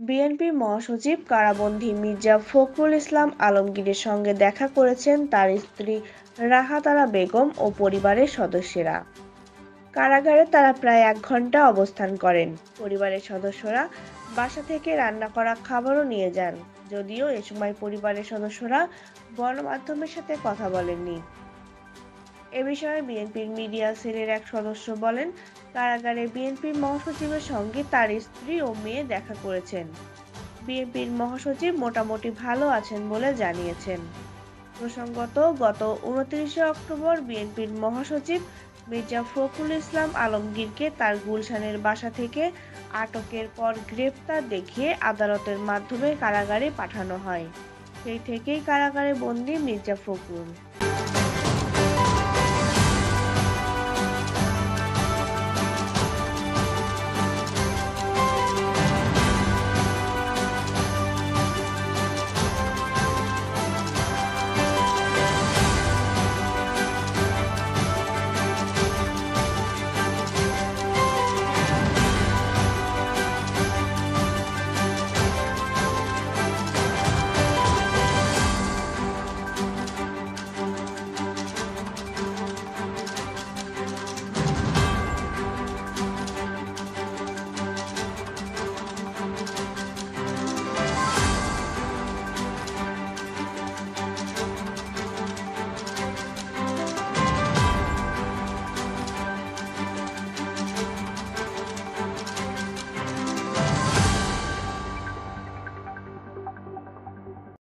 বিএনপির মহাসচিব কারাবন্দী মির্জা ফখরুল ইসলাম আলমগীরের সঙ্গে দেখা করেছেন তার স্ত্রী রাহাতারা বেগম ও পরিবারের সদস্যরা। কারাগারে তারা প্রায় এক ঘণ্টা অবস্থান করেন। পরিবারের সদস্যরা বাসা থেকে রান্না করা খাবারও নিয়ে যান। যদিও এ সময় পরিবারের সদস্যরা গণমাধ্যমের সাথে কথা বলেননি। এ বিষয়ে বিএনপির মিডিয়া সেলের এক সদস্য বলেন, কারাগারে বিএনপির মহাসচিবের সঙ্গে তার স্ত্রী ও মেয়ে দেখা করেছেন। বিএনপির মহাসচিব মোটামুটি ভালো আছেন বলে জানিয়েছেন। প্রসঙ্গত, গত উনত্রিশে অক্টোবর বিএনপির মহাসচিব মির্জা ফখরুল ইসলাম আলমগীরকে তার গুলশানের বাসা থেকে আটকের পর গ্রেপ্তার দেখিয়ে আদালতের মাধ্যমে কারাগারে পাঠানো হয়। সেই থেকেই কারাগারে বন্দী মির্জা ফখরুল।